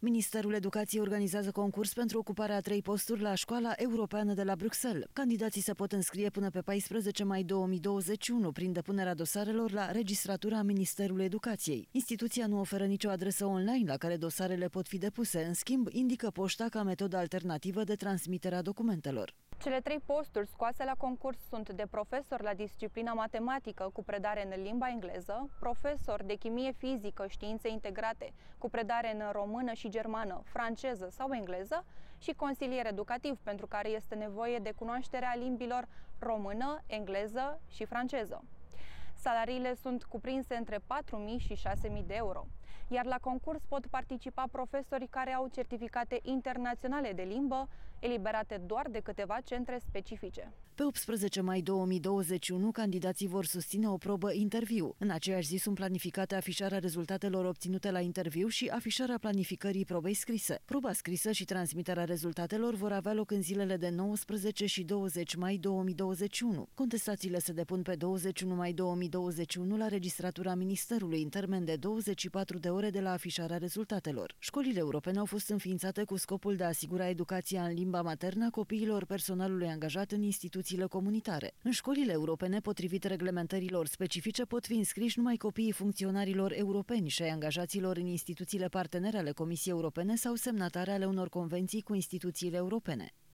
Ministerul Educației organizează concurs pentru ocuparea trei posturi la Școala Europeană de la Bruxelles. Candidații se pot înscrie până pe 14 mai 2021 prin depunerea dosarelor la registratura Ministerului Educației. Instituția nu oferă nicio adresă online la care dosarele pot fi depuse, în schimb indică poșta ca metodă alternativă de transmitere a documentelor. Cele trei posturi scoase la concurs sunt de profesor la disciplina matematică cu predare în limba engleză, profesor de chimie fizică, științe integrate cu predare în română și germană, franceză sau engleză și consilier educativ pentru care este nevoie de cunoașterea limbilor română, engleză și franceză. Salariile sunt cuprinse între 4.000 și 6.000 de euro, iar la concurs pot participa profesori care au certificate internaționale de limbă, eliberate doar de câteva centre specifice. Pe 18 mai 2021, candidații vor susține o probă interviu. În aceeași zi sunt planificate afișarea rezultatelor obținute la interviu și afișarea planificării probei scrise. Proba scrisă și transmiterea rezultatelor vor avea loc în zilele de 19 și 20 mai 2021. Contestațiile se depun pe 21 mai 2021 la registratura Ministerului în termen de 24 de ore de la afișarea rezultatelor. Școlile europene au fost înființate cu scopul de a asigura educația în limba maternă a copiilor personalului angajat în instituții instituțiile comunitare. În școlile europene, potrivit reglementărilor specifice, pot fi înscriși numai copiii funcționarilor europeni și ai angajaților în instituțiile partenere ale Comisiei Europene sau semnatare ale unor convenții cu instituțiile europene.